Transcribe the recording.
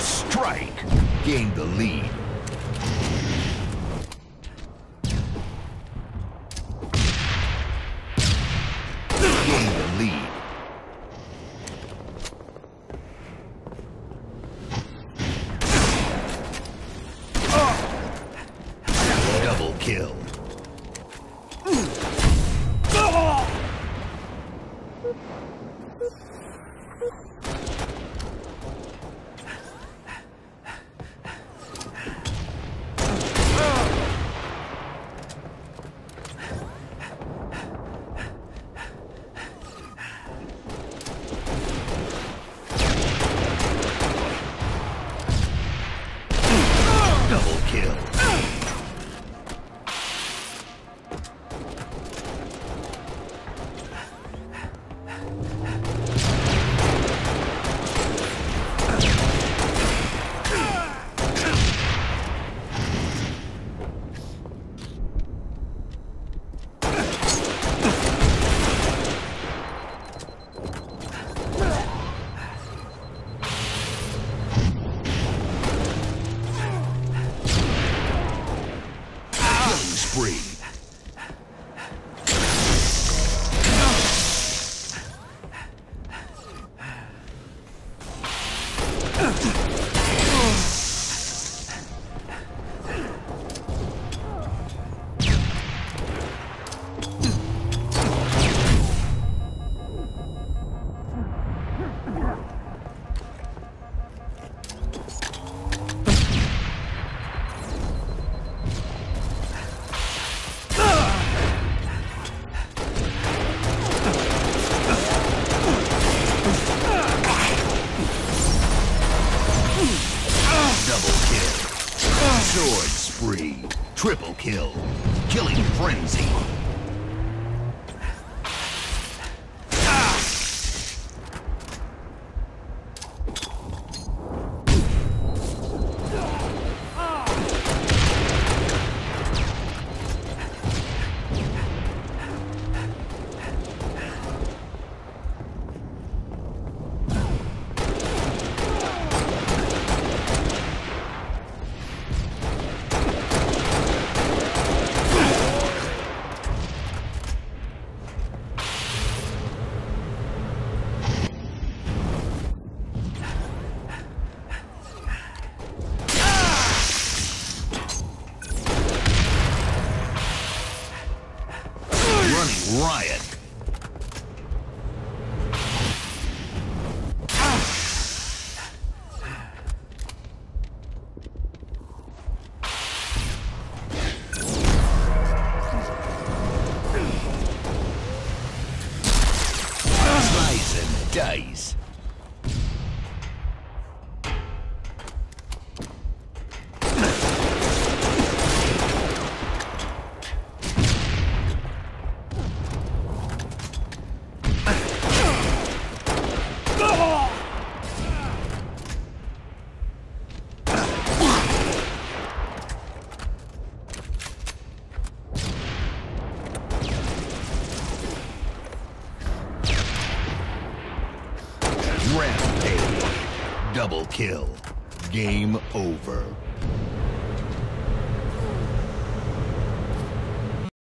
strike. Gain the lead. Gained the lead. Double kill. Sword spree. Triple kill. Killing frenzy. Running riot. Slice Double kill. Game over.